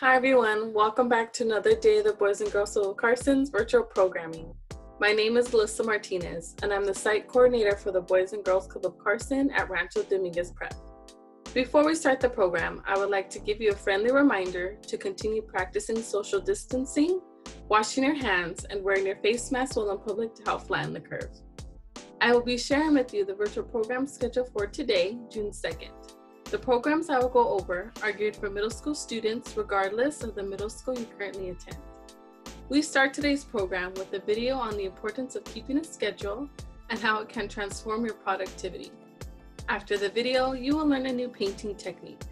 Hi everyone, welcome back to another day of the Boys and Girls of Carson's virtual programming. My name is Alyssa Martinez, and I'm the site coordinator for the Boys and Girls Club of Carson at Rancho Dominguez Prep. Before we start the program, I would like to give you a friendly reminder to continue practicing social distancing, washing your hands, and wearing your face mask while in public to help flatten the curve. I will be sharing with you the virtual program schedule for today, June 2nd. The programs I will go over are geared for middle school students regardless of the middle school you currently attend. We start today's program with a video on the importance of keeping a schedule and how it can transform your productivity. After the video, you will learn a new painting technique.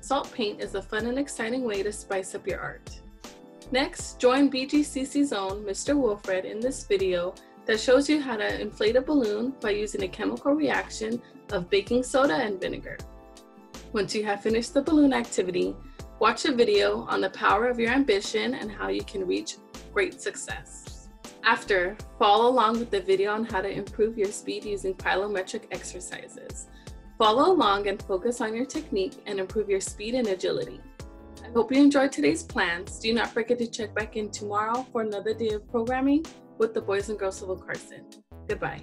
Salt paint is a fun and exciting way to spice up your art. Next, join BGCC's own Mr. Wilfred in this video that shows you how to inflate a balloon by using a chemical reaction of baking soda and vinegar. Once you have finished the balloon activity, watch a video on the power of your ambition and how you can reach great success. After, follow along with the video on how to improve your speed using plyometric exercises. Follow along and focus on your technique and improve your speed and agility. I hope you enjoyed today's plans. Do not forget to check back in tomorrow for another day of programming with the Boys and Girls of Carson. Goodbye.